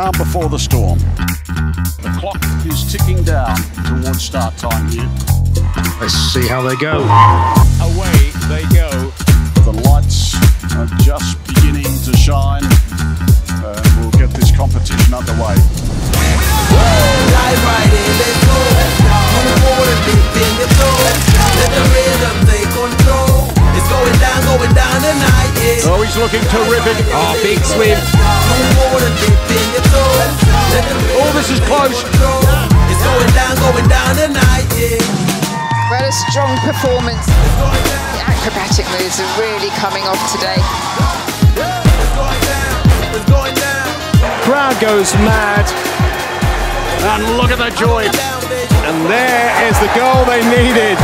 calm before the storm. The clock is ticking down towards start time here. Let's see how they go. Away they go. The lights are just beginning to shine. Uh, we'll get this competition underway. Live riding, let's go. Move forward, dip in your toe. Let the rhythm take control. It's going down, going down tonight, yeah. Oh, he's looking terrific. Oh, big swim. This is take close. control. It's going down, going down tonight, yeah. Well, a strong performance. It's going down, The acrobatic moves are really coming off today. it's going down, it's going down. Crowd goes mad. And look at the joy. And there is the goal they needed.